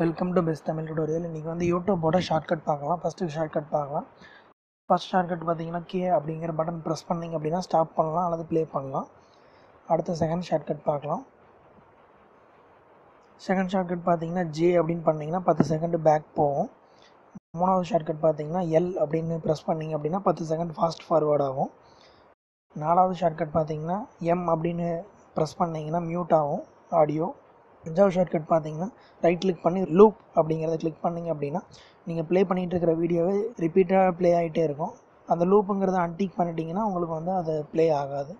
Welcome to best Tamil tutorial இன்றைக்கி வந்து யூடியூப்போட ஷார்ட்கட் பார்க்கலாம். ஃபஸ்ட்டு ஷார்ட்கட் பார்க்கலாம். ஃபஸ்ட் ஷார்ட்கட் பார்த்தீங்கன்னா கே அப்படிங்கிற பட்டன் ப்ரெஸ் பண்ணிங்க அப்படின்னா ஸ்டாப் பண்ணலாம் அல்லது ப்ளே பண்ணலாம். அடுத்த செகண்ட் ஷார்ட்கட் பார்க்கலாம். செகண்ட் ஷார்ட்கட் பார்த்தீங்கன்னா ஜே அப்படின்னு பண்ணிங்கன்னா பத்து செகண்ட் பேக் போகும். மூணாவது ஷார்ட்கட் பார்த்தீங்கன்னா எல் அப்படின்னு ப்ரெஸ் பண்ணிங்க அப்படின்னா பத்து செகண்ட் ஃபாஸ்ட் ஃபார்வேர்ட் ஆகும். நாலாவது ஷார்ட்கட் பார்த்தீங்கன்னா எம் அப்படின்னு ப்ரெஸ் பண்ணிங்கன்னா மியூட் ஆகும். ஆடியோ அஞ்சாவது ஷார்ட்கட் பார்த்தீங்கன்னா ரைட் கிளிக் பண்ணி லூப் அப்படிங்கிறத கிளிக் பண்ணிங்க அப்படின்னா நீங்கள் ப்ளே பண்ணிகிட்டு இருக்கிற வீடியோவே ரிப்பீட்டாக ப்ளே ஆகிட்டே இருக்கும். அந்த லூப்புங்கிறத அன்டிக் பண்ணிட்டீங்கன்னா உங்களுக்கு வந்து அது ப்ளே ஆகாது.